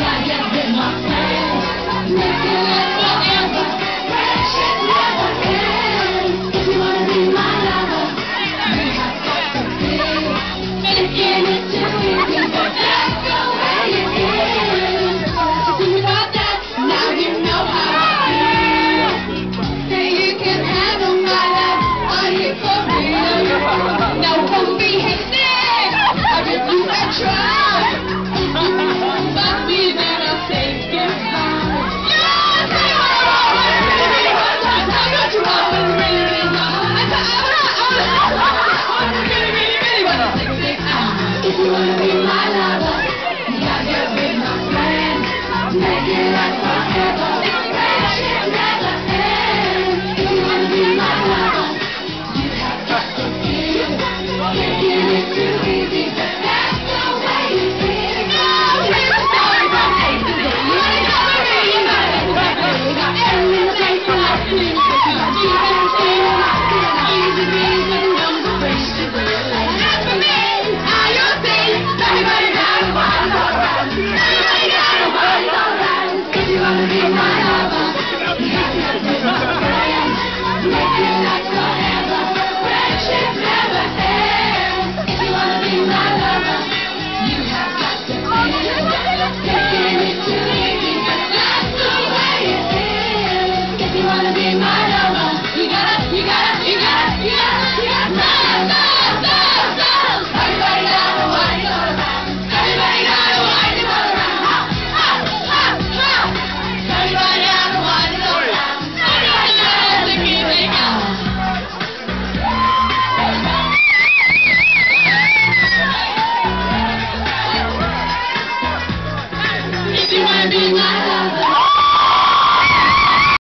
I have been my friend. Listen, would be my love. wanna be my lover. You gotta, you gotta, you gotta, you gotta.